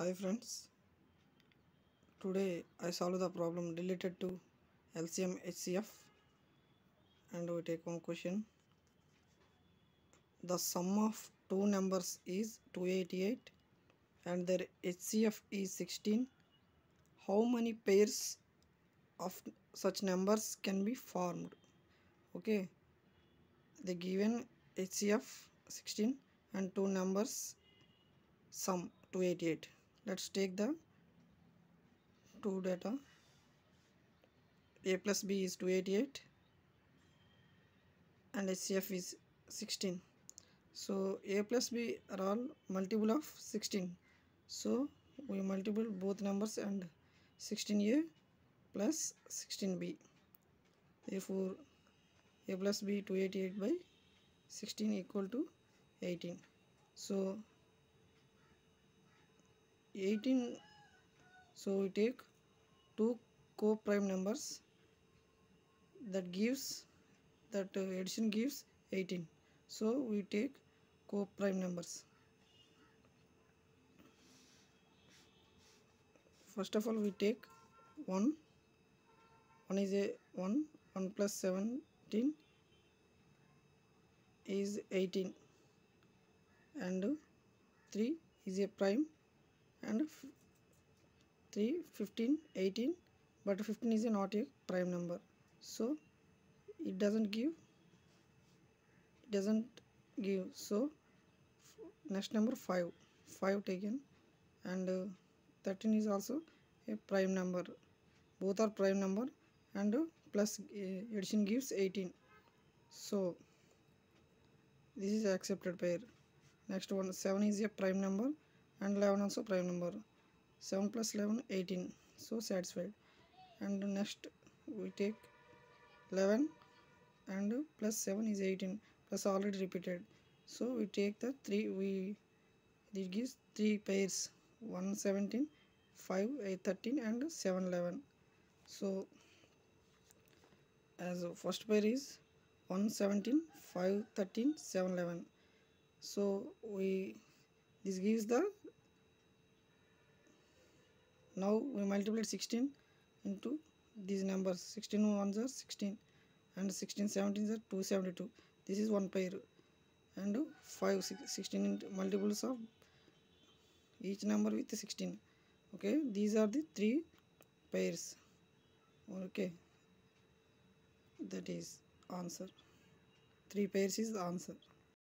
Hi friends, today I solve the problem related to LCM HCF and we take one question. The sum of two numbers is 288 and their HCF is 16. How many pairs of such numbers can be formed? Okay, the given HCF 16 and two numbers sum 288 let's take the two data. A plus b is 288 and HCF is 16 so a plus b are all multiple of 16 so we multiple both numbers and 16a plus 16b therefore a plus b 288 by 16 equal to 18 so 18 so we take two co-prime numbers that gives that uh, addition gives 18 so we take co-prime numbers. First of all we take 1 1 is a 1 1 plus 17 is 18 and 3 is a prime and 3 15 18 but 15 is not a prime number. So it doesn't give it doesn't give. So next number 5 5 taken. And uh, 13 is also a prime number. Both are prime number. And uh, plus uh, addition gives 18 so this is accepted pair. Next one 7 is a prime number and 11 also prime number. 7 plus 11 18 so satisfied. And next we take 11 and plus 7 is 18 plus already repeated. So we take the 3 we it gives 3 pairs. 117 5 8 13 and 7 11 so as first pair is 117 5 13 7 11 so we this gives the now we multiply 16 into these numbers. 16 ones are 16 and 16 17 are 272 this is one pair. And 5 16 multiples of each number with 16 okay these are the three pairs. Okay that is answer. Three pairs is the answer